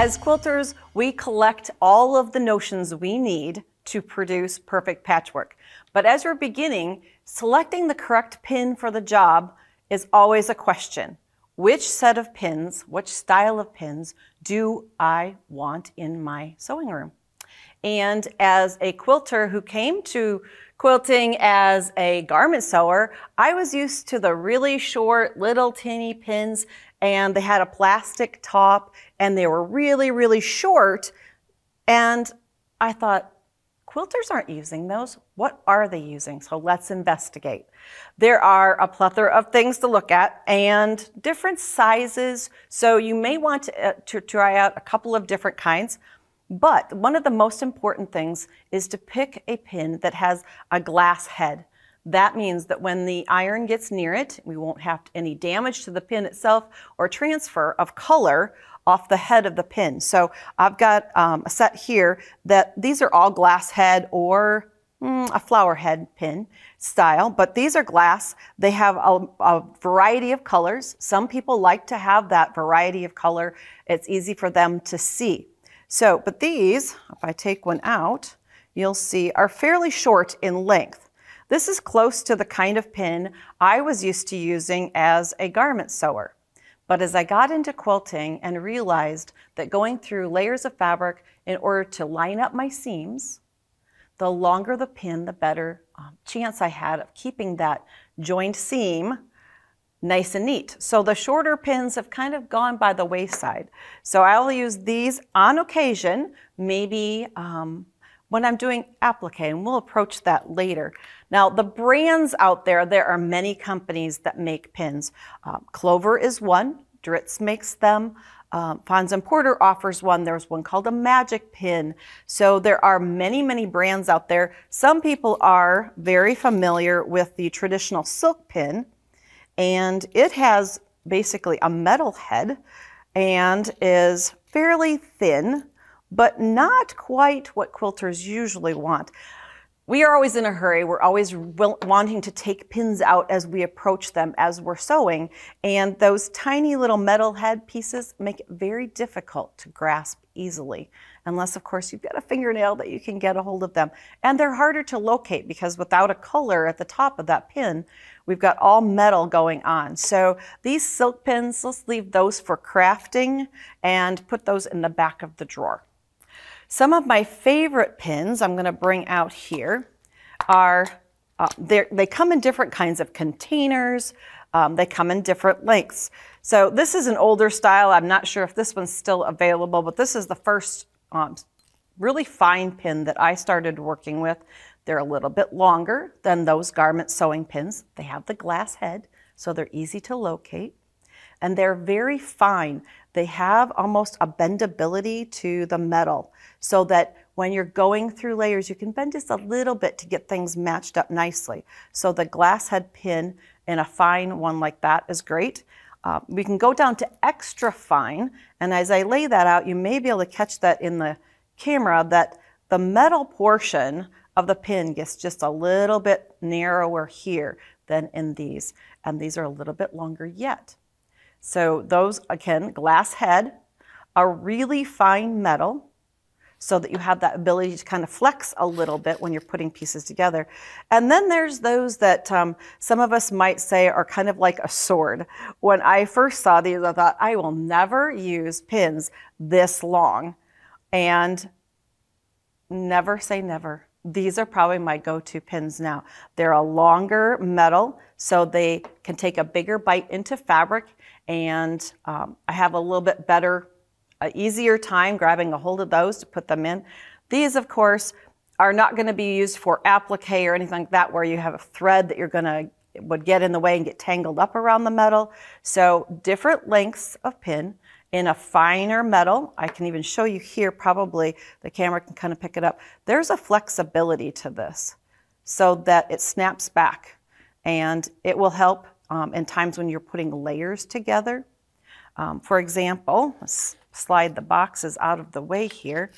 As quilters, we collect all of the notions we need to produce perfect patchwork. But as you're beginning, selecting the correct pin for the job is always a question. Which set of pins, which style of pins do I want in my sewing room? And as a quilter who came to quilting as a garment sewer, I was used to the really short, little teeny pins, and they had a plastic top, and they were really, really short. And I thought, quilters aren't using those. What are they using? So let's investigate. There are a plethora of things to look at and different sizes. So you may want to, uh, to try out a couple of different kinds. But one of the most important things is to pick a pin that has a glass head. That means that when the iron gets near it, we won't have any damage to the pin itself or transfer of color off the head of the pin. So I've got um, a set here that these are all glass head or mm, a flower head pin style, but these are glass. They have a, a variety of colors. Some people like to have that variety of color. It's easy for them to see. So, but these, if I take one out, you'll see are fairly short in length. This is close to the kind of pin I was used to using as a garment sewer. But as I got into quilting and realized that going through layers of fabric in order to line up my seams, the longer the pin, the better um, chance I had of keeping that joined seam nice and neat. So the shorter pins have kind of gone by the wayside. So I'll use these on occasion, maybe um, when I'm doing applique, and we'll approach that later. Now, the brands out there, there are many companies that make pins. Um, Clover is one, Dritz makes them. Um, Fons and Porter offers one. There's one called a Magic Pin. So there are many, many brands out there. Some people are very familiar with the traditional silk pin, and it has basically a metal head and is fairly thin, but not quite what quilters usually want. We are always in a hurry. We're always wanting to take pins out as we approach them as we're sewing. And those tiny little metal head pieces make it very difficult to grasp easily. Unless, of course, you've got a fingernail that you can get a hold of them. And they're harder to locate because without a color at the top of that pin, we've got all metal going on. So these silk pins, let's leave those for crafting and put those in the back of the drawer. Some of my favorite pins I'm going to bring out here are, uh, they come in different kinds of containers. Um, they come in different lengths. So this is an older style. I'm not sure if this one's still available, but this is the first um, really fine pin that I started working with. They're a little bit longer than those garment sewing pins. They have the glass head, so they're easy to locate. And they're very fine. They have almost a bendability to the metal so that when you're going through layers, you can bend just a little bit to get things matched up nicely. So the glass head pin in a fine one like that is great. Uh, we can go down to extra fine, and as I lay that out, you may be able to catch that in the camera that the metal portion of the pin gets just a little bit narrower here than in these, and these are a little bit longer yet. So those, again, glass head, a really fine metal, so that you have that ability to kind of flex a little bit when you're putting pieces together. And then there's those that um, some of us might say are kind of like a sword. When I first saw these, I thought, I will never use pins this long. And never say never. These are probably my go-to pins now. They're a longer metal, so they can take a bigger bite into fabric, and um, I have a little bit better an easier time grabbing a hold of those to put them in. These, of course, are not going to be used for applique or anything like that where you have a thread that you're going to would get in the way and get tangled up around the metal. So different lengths of pin in a finer metal. I can even show you here, probably the camera can kind of pick it up. There's a flexibility to this so that it snaps back and it will help um, in times when you're putting layers together. Um, for example, slide the boxes out of the way here.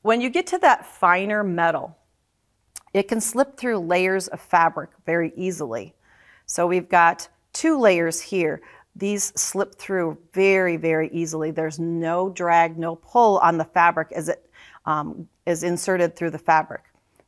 When you get to that finer metal, it can slip through layers of fabric very easily. So we've got two layers here. these slip through very, very easily. There's no drag, no pull on the fabric as it um, is inserted through the fabric.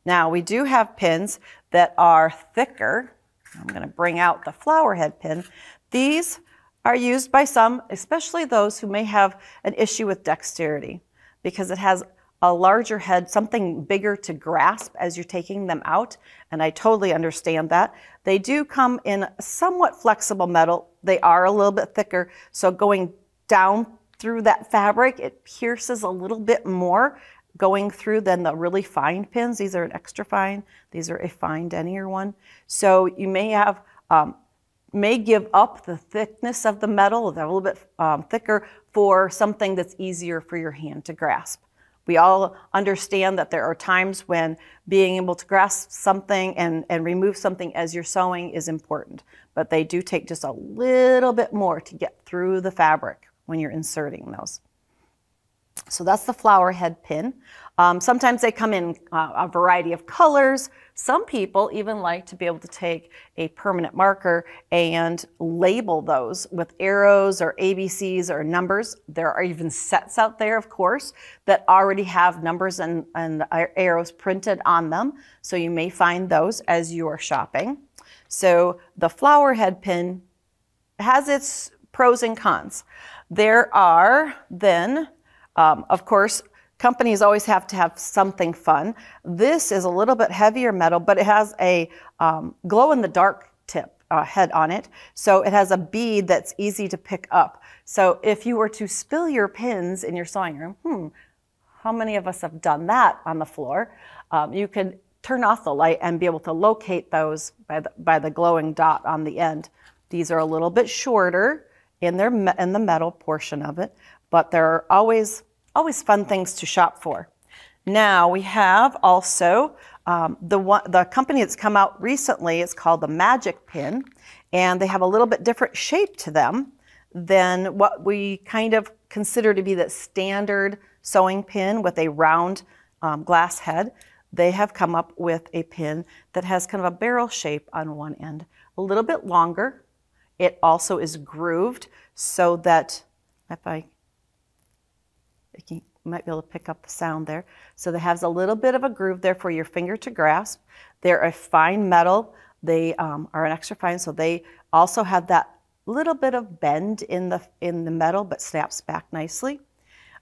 Now we do have pins that are thicker. I'm going to bring out the flower head pin. These are used by some, especially those who may have an issue with dexterity because it has a larger head, something bigger to grasp as you're taking them out. And I totally understand that. They do come in somewhat flexible metal. They are a little bit thicker. So going down through that fabric, it pierces a little bit more going through than the really fine pins. These are an extra fine. These are a fine denier one. So you may have, um, may give up the thickness of the metal, they're a little bit um, thicker for something that's easier for your hand to grasp. We all understand that there are times when being able to grasp something and, and remove something as you're sewing is important, but they do take just a little bit more to get through the fabric when you're inserting those. So that's the flower head pin. Um, sometimes they come in uh, a variety of colors. Some people even like to be able to take a permanent marker and label those with arrows or ABCs or numbers. There are even sets out there, of course, that already have numbers and, and arrows printed on them. So you may find those as you are shopping. So the flower head pin has its pros and cons. There are then um, of course, companies always have to have something fun. This is a little bit heavier metal, but it has a um, glow in the dark tip uh, head on it. So it has a bead that's easy to pick up. So if you were to spill your pins in your sewing room, hmm, how many of us have done that on the floor? Um, you could turn off the light and be able to locate those by the, by the glowing dot on the end. These are a little bit shorter in, their, in the metal portion of it, but there are always, always fun things to shop for. Now we have also um, the, one, the company that's come out recently, it's called the Magic Pin, and they have a little bit different shape to them than what we kind of consider to be the standard sewing pin with a round um, glass head. They have come up with a pin that has kind of a barrel shape on one end, a little bit longer. It also is grooved so that if I you might be able to pick up the sound there. So it has a little bit of a groove there for your finger to grasp. They're a fine metal. They um, are an extra fine, so they also have that little bit of bend in the in the metal, but snaps back nicely.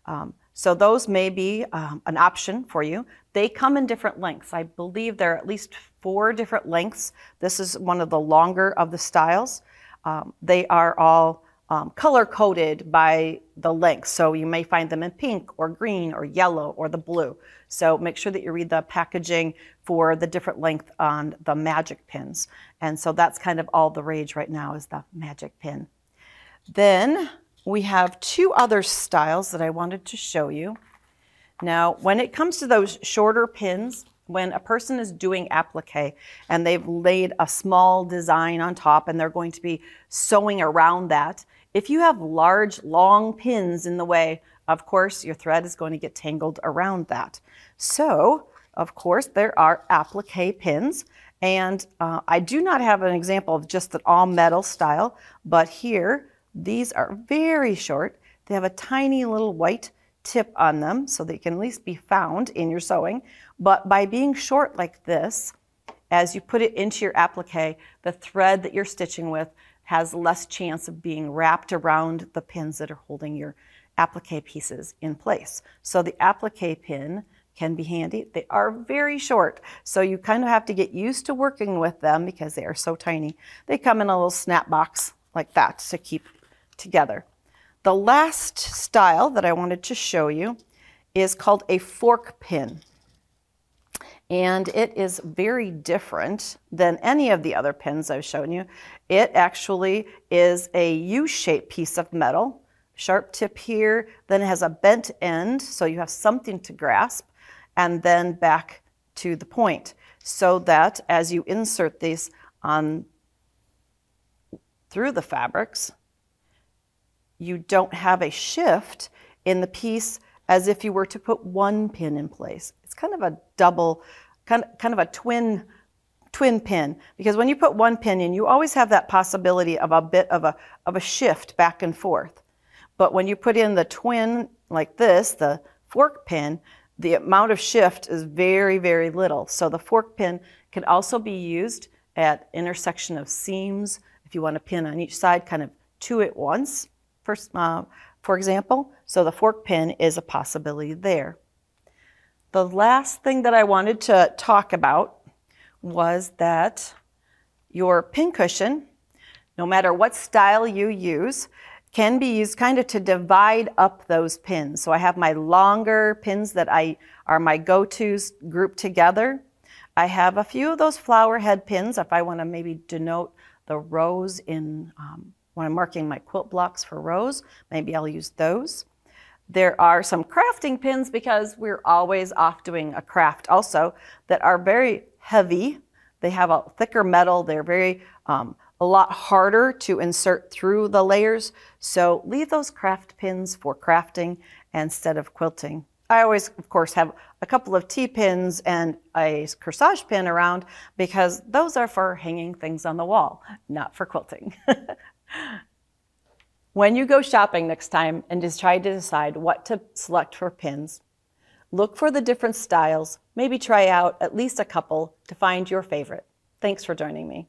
Um, so those may be um, an option for you. They come in different lengths. I believe there are at least four different lengths. This is one of the longer of the styles. Um, they are all um, color coded by the length. So you may find them in pink or green or yellow or the blue. So make sure that you read the packaging for the different length on the magic pins. And so that's kind of all the rage right now is the magic pin. Then we have two other styles that I wanted to show you. Now, when it comes to those shorter pins, when a person is doing applique and they've laid a small design on top and they're going to be sewing around that, if you have large, long pins in the way, of course, your thread is going to get tangled around that. So, of course, there are applique pins. And uh, I do not have an example of just an all metal style, but here, these are very short. They have a tiny little white tip on them so they can at least be found in your sewing. But by being short like this, as you put it into your applique, the thread that you're stitching with has less chance of being wrapped around the pins that are holding your applique pieces in place. So the applique pin can be handy. They are very short, so you kind of have to get used to working with them because they are so tiny. They come in a little snap box like that to keep together. The last style that I wanted to show you is called a fork pin and it is very different than any of the other pins I've shown you. It actually is a U-shaped piece of metal, sharp tip here, then it has a bent end, so you have something to grasp, and then back to the point, so that as you insert these on through the fabrics, you don't have a shift in the piece as if you were to put one pin in place. It's kind of a double, kind of, kind of a twin twin pin because when you put one pin in, you always have that possibility of a bit of a, of a shift back and forth. But when you put in the twin like this, the fork pin, the amount of shift is very, very little. So the fork pin can also be used at intersection of seams if you want to pin on each side, kind of two at once, for, uh, for example. So the fork pin is a possibility there. The last thing that I wanted to talk about was that your pincushion, no matter what style you use, can be used kind of to divide up those pins. So I have my longer pins that I are my go-tos grouped together. I have a few of those flower head pins if I want to maybe denote the rows in um, when I'm marking my quilt blocks for rows, maybe I'll use those. There are some crafting pins because we're always off doing a craft also that are very heavy. They have a thicker metal. They're very um, a lot harder to insert through the layers. So leave those craft pins for crafting instead of quilting. I always, of course, have a couple of T-pins and a corsage pin around because those are for hanging things on the wall, not for quilting. when you go shopping next time and try to decide what to select for pins, look for the different styles, maybe try out at least a couple to find your favorite. Thanks for joining me.